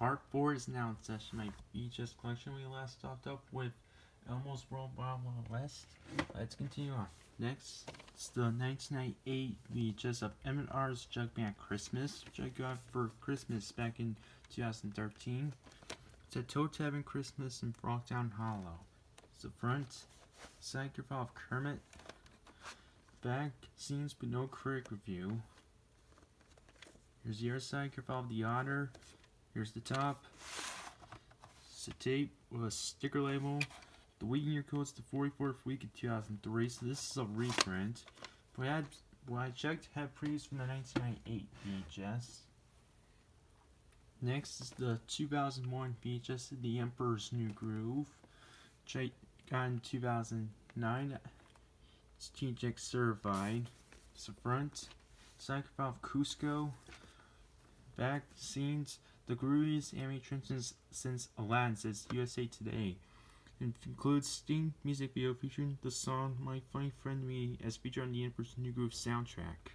Part 4 is now in session. My VHS collection we last stopped up with Elmo's World Wild Wild West. Let's continue on. Next, it's the 1998 VHS of M&R's Jug-Band Christmas, which I got for Christmas back in 2013. It's a Toe Tapping Christmas in Frogtown Hollow. It's the front, side profile of Kermit, back scenes but no critic review. Here's the other side profile of the Otter. Here's the top. It's a tape with a sticker label. The week in your code's the 44th week of 2003, so this is a reprint. But I, had, well, I checked, had previews from the 1998 VHS. Next is the 2001 VHS The Emperor's New Groove, which I got in 2009. It's THX certified. It's the front. Side of Kuzco. Back scenes the anime transitions since Aladdin, says USA Today. It includes Sting music video featuring the song My Funny Friend Me as featured on the Emperor's New Groove soundtrack.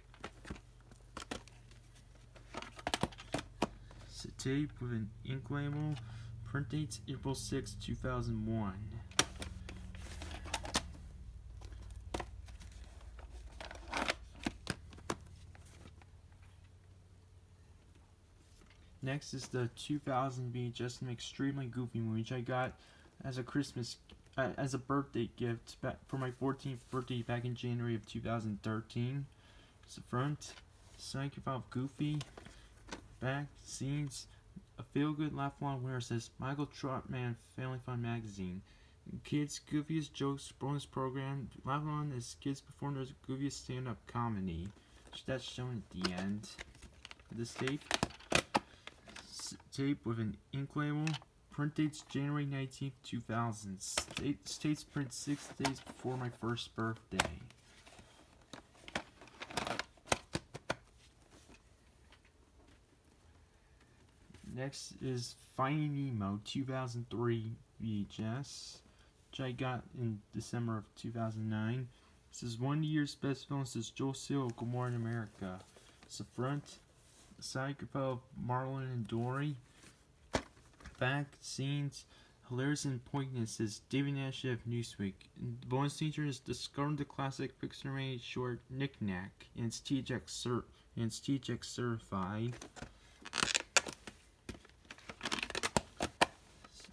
A tape with an ink label. Print dates April 6, 2001. Next is the 2000 B, just an extremely goofy movie which I got as a Christmas, uh, as a birthday gift back for my 14th birthday back in January of 2013. It's the front, side of Goofy, back scenes, a feel good laugh along where it says Michael Trotman Family Fun Magazine. Kids Goofiest Jokes bonus program. Laugh along as kids Performers goofiest stand up comedy. That's shown at the end of this tape tape with an ink label. Print dates January 19th, 2000. State, states print six days before my first birthday. Next is Finding Nemo 2003 VHS, which I got in December of 2009. This is one year's best films. This is Joel Siegel, Good Morning America. It's the front, of Marlin and Dory back scenes, hilarious and poignant, says David Nash of Newsweek. The bonus feature is discovering the classic Pixar made short Knick Knack, and it's THX, cert and it's THX certified.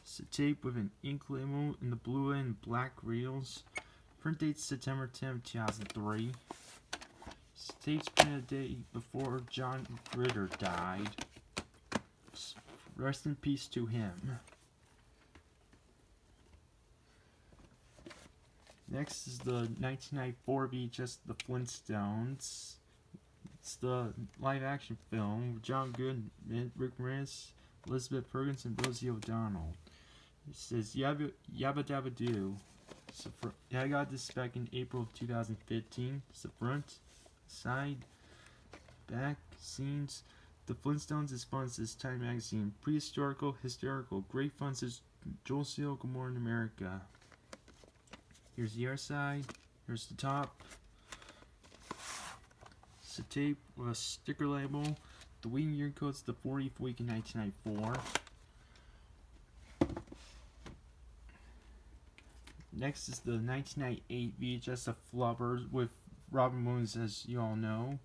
It's a tape with an ink label in the blue and black reels. Print date September 10, 2003. States printed a day before John Ritter died. Rest in peace to him. Next is the 1994 VHS The Flintstones. It's the live action film with John Good, Rick Moranis, Elizabeth and Rosie O'Donnell. It says Yabba, Yabba Dabba Doo. So for, I got this back in April of 2015. It's the front, side, back, scenes. The Flintstones is fun, says Time Magazine. Prehistorical, historical, Great fun, says Joel Siegel, Good Morning America. Here's the other side. Here's the top. It's a tape with a sticker label. The week year code's the 40th week in 1994. Next is the 1998 VHS of Flubbers with Robin Williams, as you all know.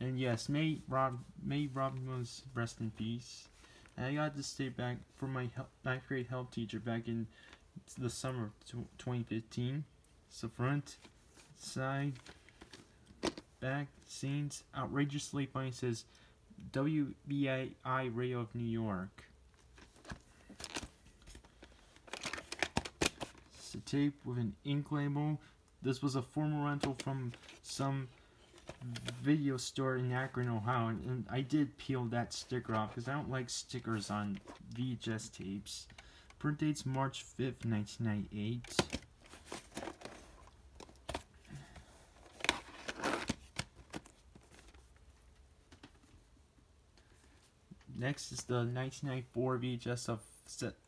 And yes, may Rob may Robin Williams rest in peace. And I got this tape back from my ninth grade health teacher back in the summer of 2015. So front, side, back, scenes, outrageously funny says WBAI Radio of New York. It's a tape with an ink label. This was a former rental from some video store in Akron, Ohio, and I did peel that sticker off because I don't like stickers on VHS tapes. Print date's March 5th, 1998. Next is the 1994 VHS of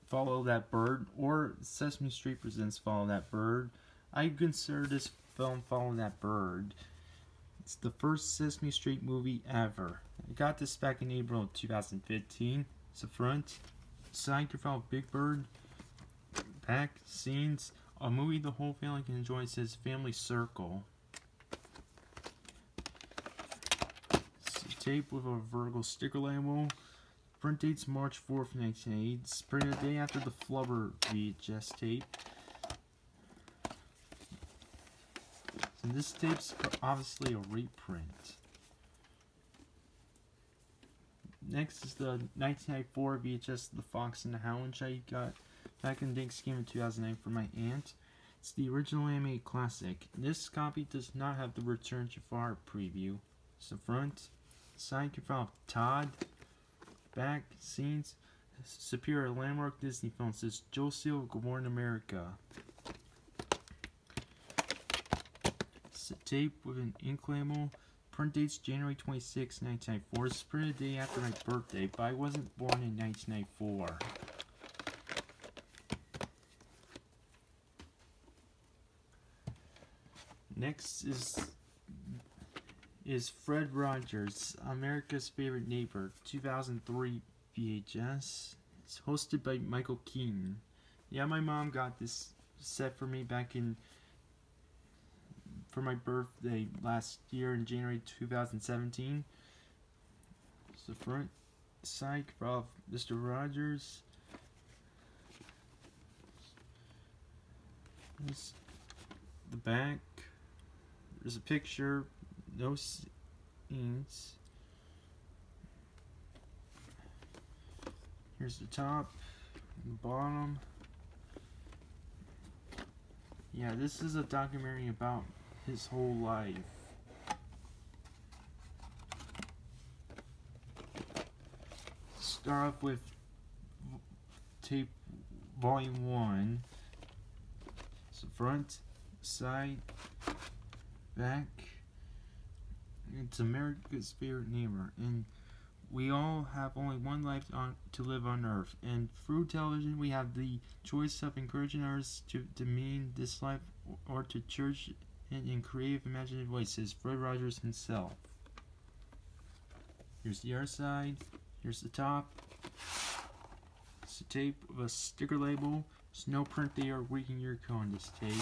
Follow That Bird, or Sesame Street Presents Follow That Bird. I consider this film Following That Bird. It's the first Sesame Street movie ever. I got this back in April of 2015. It's the front, side profile Big Bird. Back scenes. A movie the whole family can enjoy says Family Circle. tape with a vertical sticker label. Print date's March 4th, 1980. It's printed a day after the Flubber VHS tape. And this tape's obviously a reprint. Next is the 1994 VHS The Fox and the Hound, which I got back in Thanksgiving in 2009 for my aunt. It's the original animated classic. This copy does not have the Return Jafar preview. It's the front, side from Todd, back scenes, Superior Landmark Disney Film says Joe Siegel, Morning America. It's a tape with an ink label. Print date's January 26, 1994. It's printed the day after my birthday, but I wasn't born in 1994. Next is is Fred Rogers, America's Favorite Neighbor, 2003 VHS. It's hosted by Michael Keaton. Yeah, my mom got this set for me back in for my birthday last year in January 2017. It's the front side of Mr. Rogers. This, the back. There's a picture, no scenes. Here's the top, the bottom. Yeah, this is a documentary about his whole life. Start off with tape volume 1. So front, side, back. It's America's favorite neighbor, and we all have only one life on, to live on Earth. And through television, we have the choice of encouraging others to demean this life or to cherish it in creative, imaginative voices, Fred Rogers himself. Here's the other side. Here's the top. It's a tape of a sticker label. There's no print or week and year code this tape.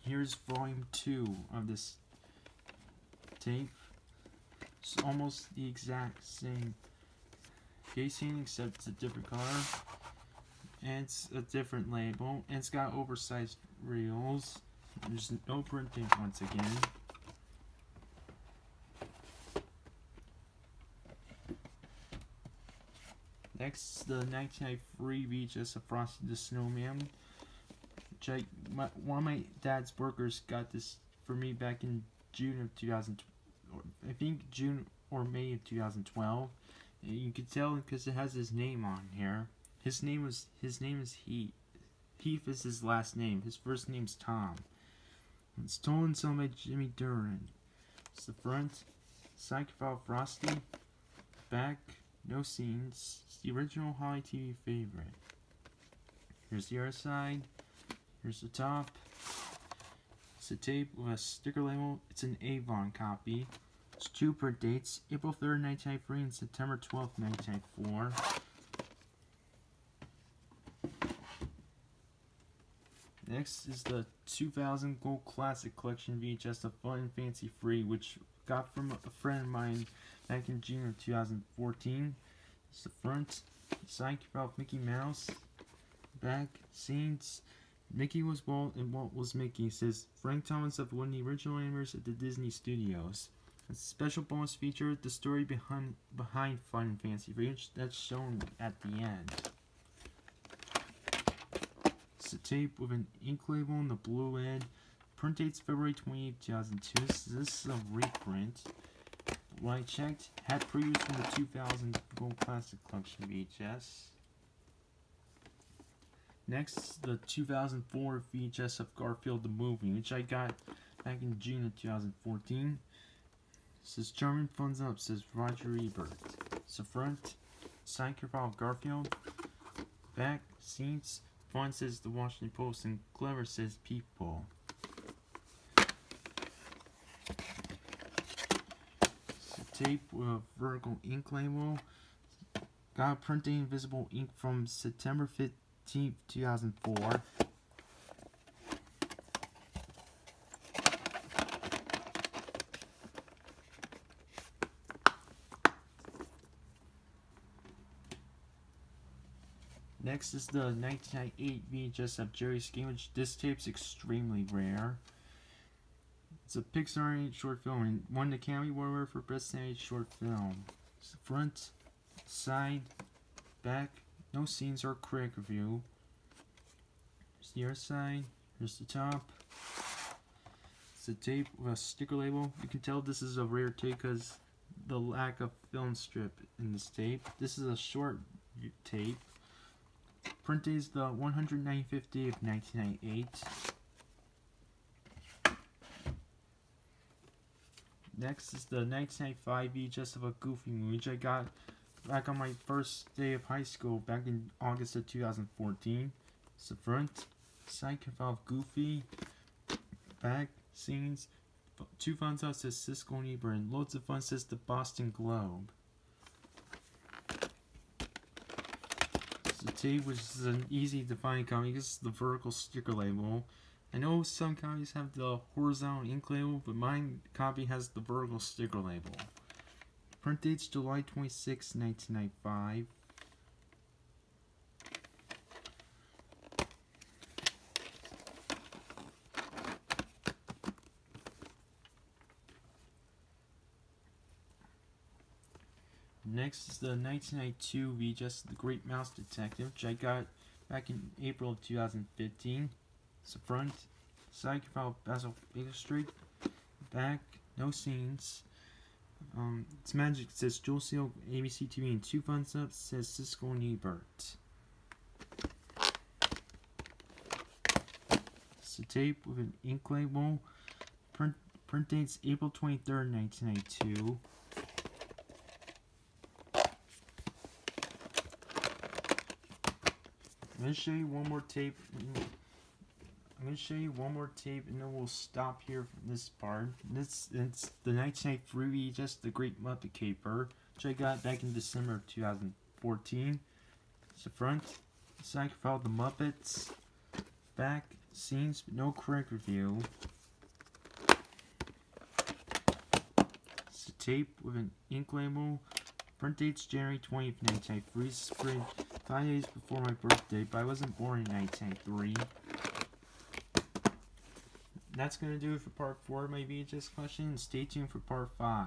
Here's volume 2 of this tape. It's almost the exact same casing except it's a different color. And it's a different label. And it's got oversized reels. There's no printing once again. Next, the 1993 VHS of Frosty the Snowman. Which I, my, one of my dad's workers got this for me back in June of 2000, I think June or May of 2012. You can tell because it has his name on here. His name was his name is Heath. Heath is his last name. His first name's Tom. It's stolen song by Jimmy Durante. It's the front, side profile Frosty, back, no scenes. It's the original Holly TV favorite. Here's the other side. Here's the top. It's a tape with a sticker label. It's an Avon copy. It's two print dates, April 3rd, 1993 and September 12th, 1994. Next is the 2000 Gold Classic Collection VHS of Fun and Fancy Free, which got from a friend of mine back in June of 2014. It's the front, side about Mickey Mouse, back, scenes. Mickey was Walt and Walt was Mickey. It says Frank Thomas of one of the original animators at the Disney Studios. A special bonus feature, the story behind behind Fun and Fancy Free, that's shown at the end. Tape with an ink label on the blue end. Print date's February 28, 2002. This, this is a reprint. When I checked, had previews from the 2000 Gold Classic Collection VHS. Next, the 2004 VHS of Garfield the Movie, which I got back in June of 2014. It says German Funds Up, says Roger Ebert. It's the front, side profile of Garfield. Back, scenes, Fun says the Washington Post, and Clever says People. tape with vertical ink label. Got printing invisible ink from September 15th, 2004. Next is the 1998 VHS of Geri's Game, which this tape's extremely rare. It's a Pixar short film and won the Academy Award for Best Animated Short Film. It's the front, side, back, no scenes or critic review. Here's the other side, here's the top. It's a tape with a sticker label. You can tell this is a rare tape because the lack of film strip in this tape. This is a short tape. Print is the 195th day of 1998. Next is the 1995 VHS of a Goofy movie, which I got back on my first day of high school back in August of 2014. It's the front, side of Goofy, back, scenes, two fun stuff says Siskel and and loads of fun says the Boston Globe. The tape which is an easy to find copy because the vertical sticker label. I know some copies have the horizontal ink label, but mine copy has the vertical sticker label. Print date's July 26, 1995. Next is the 1992 VHS The Great Mouse Detective, which I got back in April of 2015. It's the front, side file Basil Baker Street, back, no scenes. Um, it's magic. It says Joel Siegel, ABC TV, and two fun subs says Siskel and Ebert. It's a tape with an ink label. Print, print date's April 23rd, 1992. I'm going to show you one more tape. I'm going to show you one more tape and then we'll stop here from this part. This It's the 1993 just the Great Muppet Caper, which I got back in December of 2014. It's the front, the side file the Muppets, back, scenes, but no correct review. It's a tape with an ink label. Print date's January 20th, 1993. Spring five days before my birthday, but I wasn't born in 1993. That's going to do it for part 4 of my VHS collection. Stay tuned for part 5.